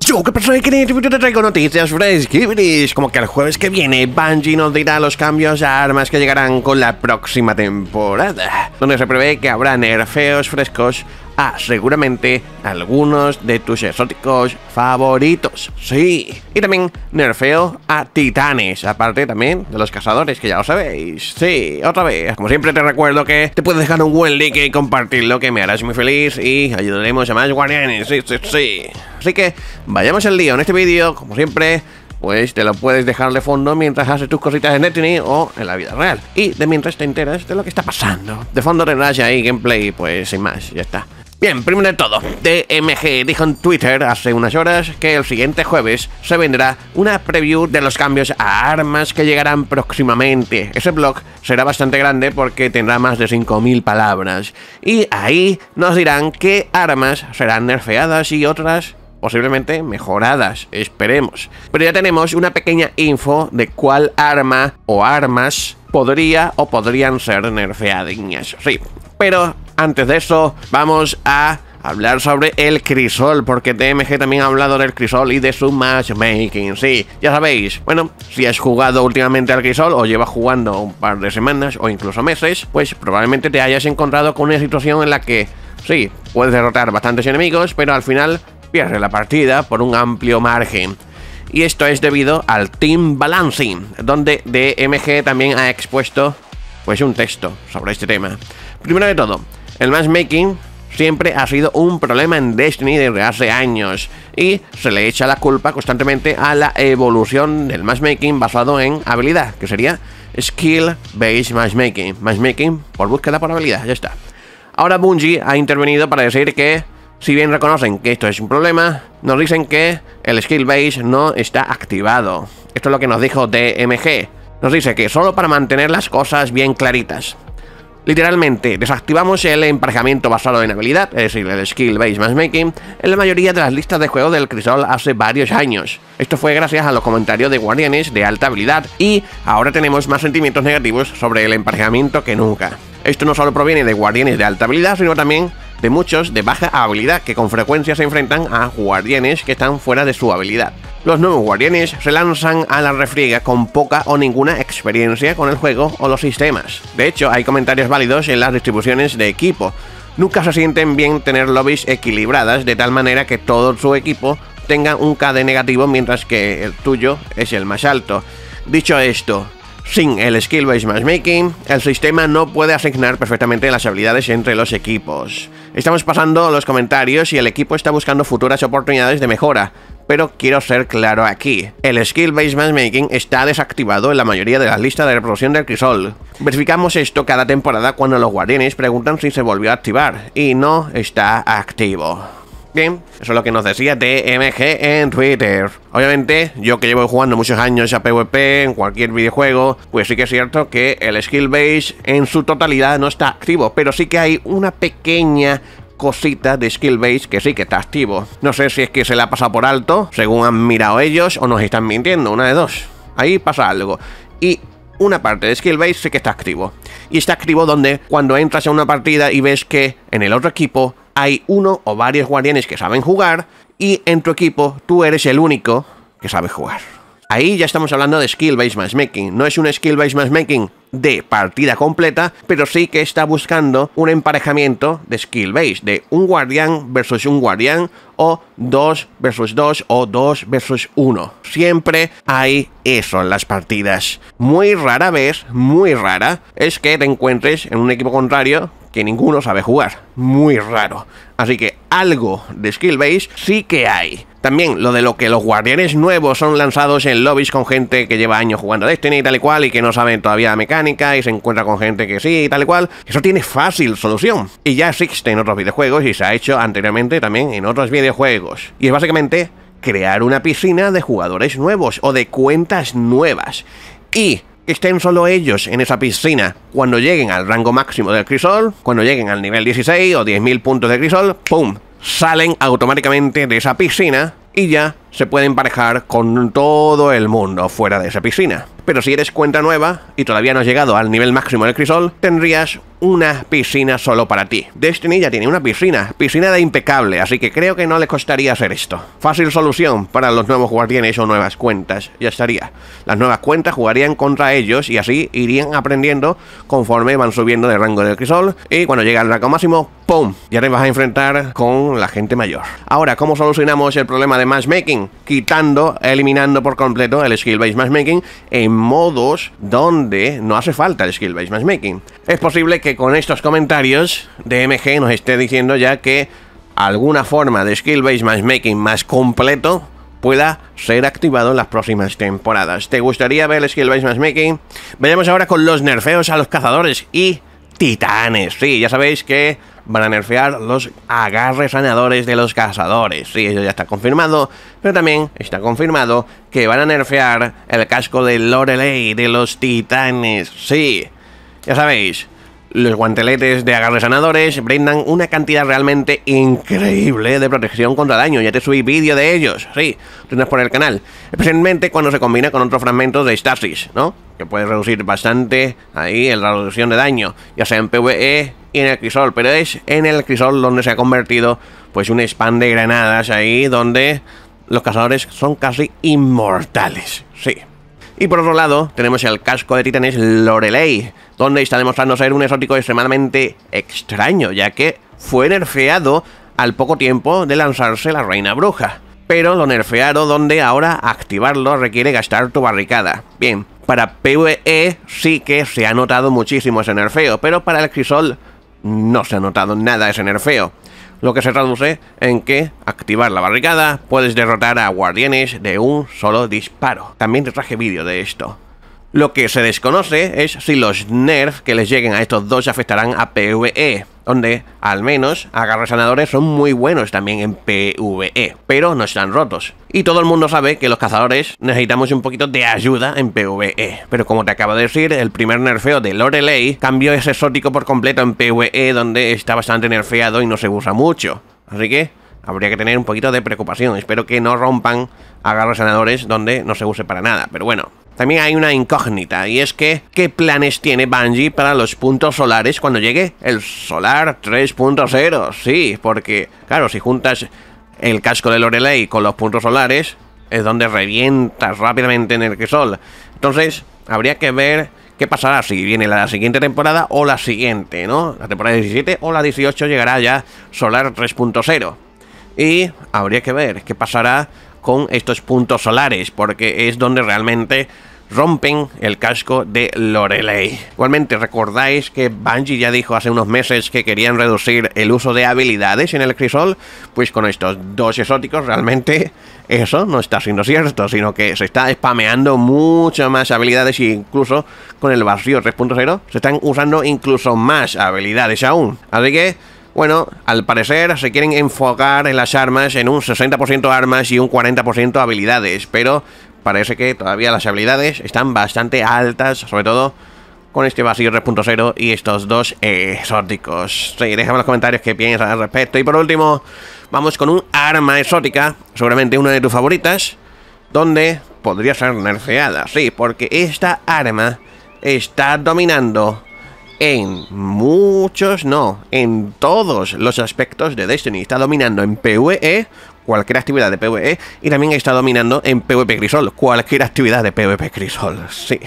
Yo, ¿qué pasa? Te traigo noticias fresquibiris. Como que el jueves que viene, Bungie nos dirá los cambios a armas que llegarán con la próxima temporada, donde se prevé que habrá nerfeos frescos a seguramente algunos de tus exóticos favoritos. Sí. Y también nerfeo a titanes, aparte también de los cazadores, que ya lo sabéis. Sí, otra vez. Como siempre te recuerdo que te puedes dejar un buen like y compartirlo, que me harás muy feliz y ayudaremos a más guardianes. Sí, sí, sí. Así que vayamos al lío en este vídeo, como siempre pues te lo puedes dejar de fondo mientras haces tus cositas en Destiny o en la vida real. Y de mientras te enteras de lo que está pasando. De fondo tendrás ahí gameplay, pues sin más, ya está. Bien, primero de todo, DMG dijo en Twitter hace unas horas que el siguiente jueves se vendrá una preview de los cambios a armas que llegarán próximamente. Ese blog será bastante grande porque tendrá más de 5.000 palabras. Y ahí nos dirán qué armas serán nerfeadas y otras posiblemente mejoradas, esperemos. Pero ya tenemos una pequeña info de cuál arma o armas podría o podrían ser nerfeadas. Sí, pero antes de eso, vamos a hablar sobre el crisol, porque DMG también ha hablado del crisol y de su matchmaking. Sí, ya sabéis, bueno, si has jugado últimamente al crisol o llevas jugando un par de semanas o incluso meses, pues probablemente te hayas encontrado con una situación en la que, sí, puedes derrotar bastantes enemigos, pero al final pierdes la partida por un amplio margen. Y esto es debido al Team Balancing, donde DMG también ha expuesto pues un texto sobre este tema. Primero de todo, el matchmaking siempre ha sido un problema en Destiny desde hace años y se le echa la culpa constantemente a la evolución del matchmaking basado en habilidad, que sería Skill Based Matchmaking. Matchmaking por búsqueda por habilidad, ya está. Ahora Bungie ha intervenido para decir que, si bien reconocen que esto es un problema, nos dicen que el Skill Base no está activado. Esto es lo que nos dijo DMG. Nos dice que solo para mantener las cosas bien claritas. Literalmente, desactivamos el emparejamiento basado en habilidad, es decir, el Skill Based Matchmaking, en la mayoría de las listas de juego del Crisol hace varios años. Esto fue gracias a los comentarios de guardianes de alta habilidad y ahora tenemos más sentimientos negativos sobre el emparejamiento que nunca. Esto no solo proviene de guardianes de alta habilidad, sino también de muchos de baja habilidad que con frecuencia se enfrentan a guardianes que están fuera de su habilidad. Los nuevos guardianes se lanzan a la refriega con poca o ninguna experiencia con el juego o los sistemas. De hecho, hay comentarios válidos en las distribuciones de equipo. Nunca se sienten bien tener lobbies equilibradas de tal manera que todo su equipo tenga un KD negativo mientras que el tuyo es el más alto. Dicho esto, sin el Skill Based Matchmaking, el sistema no puede asignar perfectamente las habilidades entre los equipos. Estamos pasando los comentarios y el equipo está buscando futuras oportunidades de mejora, pero quiero ser claro aquí. El Skill Based Matchmaking está desactivado en la mayoría de las listas de reproducción del Crisol. Verificamos esto cada temporada cuando los guardianes preguntan si se volvió a activar, y no está activo. Eso es lo que nos decía DMG en Twitter. Obviamente, yo que llevo jugando muchos años a PvP en cualquier videojuego, pues sí que es cierto que el skill base en su totalidad no está activo, pero sí que hay una pequeña cosita de skill base que sí que está activo. No sé si es que se le ha pasado por alto, según han mirado ellos, o nos están mintiendo, una de dos. Ahí pasa algo. Y una parte de skill base sí que está activo. Y está activo donde cuando entras a una partida y ves que en el otro equipo hay uno o varios guardianes que saben jugar y en tu equipo tú eres el único que sabe jugar. Ahí ya estamos hablando de skill based matchmaking. No es un skill based matchmaking de partida completa, pero sí que está buscando un emparejamiento de skill base, de un guardián versus un guardián, o 2 versus 2 o 2 versus 1. Siempre hay eso en las partidas. Muy rara vez, muy rara, es que te encuentres en un equipo contrario que ninguno sabe jugar. Muy raro. Así que algo de skill base sí que hay. También lo de lo que los guardianes nuevos son lanzados en lobbies con gente que lleva años jugando Destiny y tal y cual y que no saben todavía la mecánica y se encuentra con gente que sí y tal y cual. Eso tiene fácil solución. Y ya existe en otros videojuegos y se ha hecho anteriormente también en otros videojuegos. Y es básicamente crear una piscina de jugadores nuevos o de cuentas nuevas. Y estén solo ellos en esa piscina. Cuando lleguen al rango máximo del crisol, cuando lleguen al nivel 16 o 10.000 puntos de crisol, ¡pum! Salen automáticamente de esa piscina y ya se pueden emparejar con todo el mundo fuera de esa piscina. Pero si eres cuenta nueva y todavía no has llegado al nivel máximo del crisol, tendrías una piscina solo para ti. Destiny ya tiene una piscina, piscina de impecable, así que creo que no le costaría hacer esto. Fácil solución para los nuevos guardianes o nuevas cuentas, ya estaría. Las nuevas cuentas jugarían contra ellos y así irían aprendiendo conforme van subiendo de rango del crisol y cuando llega al rango máximo, ¡pum! Ya te vas a enfrentar con la gente mayor. Ahora, ¿cómo solucionamos el problema de matchmaking? Quitando, eliminando por completo el skill-based matchmaking en modos donde no hace falta el skill-based matchmaking. Es posible que con estos comentarios DMG nos esté diciendo ya que alguna forma de skill-based matchmaking más completo pueda ser activado en las próximas temporadas. ¿Te gustaría ver el skill-based matchmaking? Vayamos ahora con los nerfeos a los cazadores y titanes. Sí, ya sabéis que van a nerfear los agarres sanadores de los cazadores. Sí, eso ya está confirmado. Pero también está confirmado que van a nerfear el casco de Lorelei de los titanes. Sí, ya sabéis, los guanteletes de agarre sanadores brindan una cantidad realmente increíble de protección contra daño. Ya te subí vídeo de ellos, sí, tienes por el canal. Especialmente cuando se combina con otros fragmentos de Stasis, ¿no? Que puede reducir bastante ahí la reducción de daño, ya sea en PvE y en el crisol. Pero es en el crisol donde se ha convertido pues un spam de granadas ahí donde los cazadores son casi inmortales, sí. Y por otro lado, tenemos el casco de titanes Lorelei, donde está demostrando ser un exótico extremadamente extraño, ya que fue nerfeado al poco tiempo de lanzarse la reina bruja. Pero lo nerfearon donde ahora activarlo requiere gastar tu barricada. Bien, para PvE sí que se ha notado muchísimo ese nerfeo, pero para el crisol no se ha notado nada ese nerfeo lo que se traduce en que activar la barricada puedes derrotar a guardianes de un solo disparo. También te traje vídeo de esto. Lo que se desconoce es si los nerfs que les lleguen a estos dos afectarán a PvE, donde al menos agarres sanadores son muy buenos también en PvE, pero no están rotos. Y todo el mundo sabe que los cazadores necesitamos un poquito de ayuda en PvE, pero como te acabo de decir, el primer nerfeo de Lorelei cambió ese exótico por completo en PvE, donde está bastante nerfeado y no se usa mucho. Así que habría que tener un poquito de preocupación. Espero que no rompan agarres sanadores donde no se use para nada, pero bueno, también hay una incógnita, y es que, ¿qué planes tiene Bungie para los puntos solares cuando llegue el Solar 3.0? Sí, porque, claro, si juntas el casco de Lorelei con los puntos solares, es donde revientas rápidamente en el sol. Entonces, habría que ver qué pasará si viene la siguiente temporada o la siguiente, ¿no? La temporada 17 o la 18 llegará ya Solar 3.0. Y habría que ver qué pasará con estos puntos solares, porque es donde realmente rompen el casco de Lorelei. Igualmente, recordáis que Bungie ya dijo hace unos meses que querían reducir el uso de habilidades en el crisol, pues con estos dos exóticos realmente eso no está siendo cierto, sino que se está spameando muchas más habilidades e incluso con el vacío 3.0 se están usando incluso más habilidades aún. Así que bueno, al parecer se quieren enfocar en las armas en un 60% armas y un 40% habilidades, pero parece que todavía las habilidades están bastante altas, sobre todo con este vacío 3.0 y estos dos exóticos. Sí, déjame en los comentarios qué piensas al respecto. Y por último, vamos con un arma exótica, seguramente una de tus favoritas, donde podría ser nerfeada, sí, porque esta arma está dominando en muchos, no, en todos los aspectos de Destiny. Está dominando en PvE, cualquier actividad de PvE, y también está dominando en PvP Crisol, cualquier actividad de PvP Crisol, sí.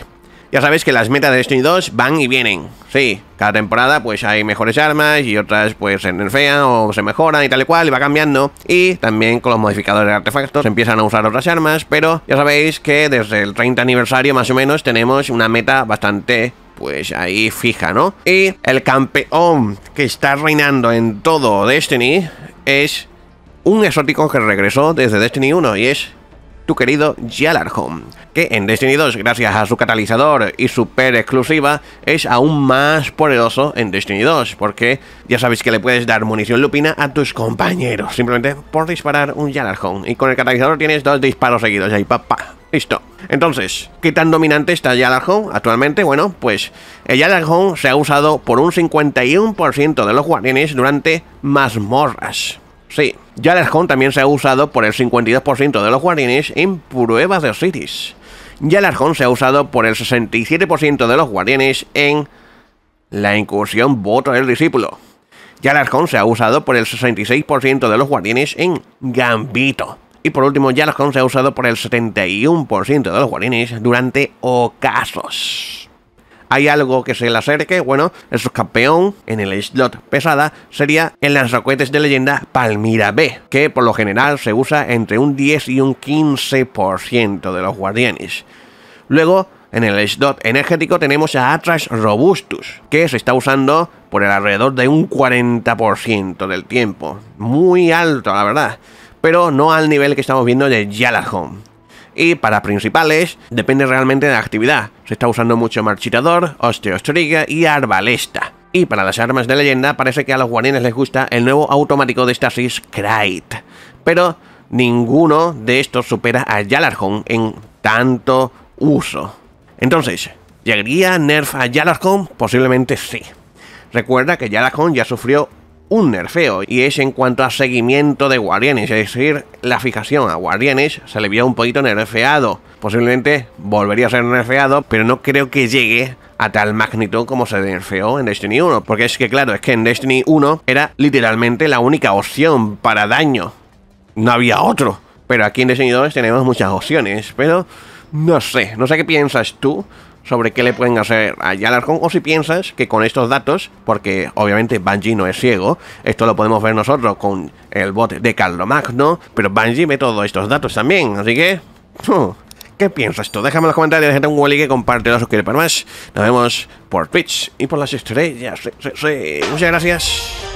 Ya sabéis que las metas de Destiny 2 van y vienen. Sí, cada temporada pues hay mejores armas y otras pues se nerfean o se mejoran y tal y cual y va cambiando. Y también con los modificadores de artefactos empiezan a usar otras armas, pero ya sabéis que desde el 30 aniversario más o menos tenemos una meta bastante pues ahí fija, ¿no? Y el campeón que está reinando en todo Destiny es un exótico que regresó desde Destiny 1 y es tu querido Jalarhome, que en Destiny 2, gracias a su catalizador y super exclusiva, es aún más poderoso en Destiny 2, porque ya sabéis que le puedes dar munición lupina a tus compañeros, simplemente por disparar un Jalarhome. Y con el catalizador tienes dos disparos seguidos, ahí papá. Listo. Entonces, ¿qué tan dominante está Yalarhome actualmente? Bueno, pues el Yalarhome se ha usado por un 51% de los guardianes durante mazmorras. Sí, Yalarhome también se ha usado por el 52% de los guardianes en pruebas de cities. Yalarhome se ha usado por el 67% de los guardianes en la incursión voto del discípulo. Yalarjón se ha usado por el 66% de los guardianes en Gambito. Y por último, Yalarjón se ha usado por el 71% de los guardianes durante ocasos. ¿Hay algo que se le acerque? Bueno, el subcampeón en el slot pesada sería el lanzacohetes de leyenda Palmira B, que por lo general se usa entre un 10 y un 15% de los guardianes. Luego, en el slot energético tenemos a Atlas Robustus, que se está usando por el alrededor de un 40% del tiempo. Muy alto, la verdad. Pero no al nivel que estamos viendo de Yalarjón. Y para principales, depende realmente de la actividad. Se está usando mucho Marchitador, Osteostriga y Arbalesta. Y para las armas de leyenda, parece que a los guardianes les gusta el nuevo automático de estasis Krayt. Pero ninguno de estos supera a Yalarjón en tanto uso. Entonces, ¿llegaría Nerf a Yalarjón? Posiblemente sí. Recuerda que Yalarjón ya sufrió un nerfeo y es en cuanto a seguimiento de guardianes, es decir, la fijación a guardianes se le vio un poquito nerfeado. Posiblemente volvería a ser nerfeado, pero no creo que llegue a tal magnitud como se nerfeó en Destiny 1, porque es que claro, es que en Destiny 1 era literalmente la única opción para daño. No había otro. Pero aquí en Destiny 2 tenemos muchas opciones, pero no sé, no sé qué piensas tú sobre qué le pueden hacer a Yalarjón o si piensas que con estos datos, porque obviamente Bungie no es ciego, esto lo podemos ver nosotros con el bot de Magno, pero Bungie ve todos estos datos también, así que... ¿Qué piensas tú? Déjame en los comentarios, déjate un like, compártelo, suscríbete para más. Nos vemos por Twitch y por las estrellas. Muchas gracias.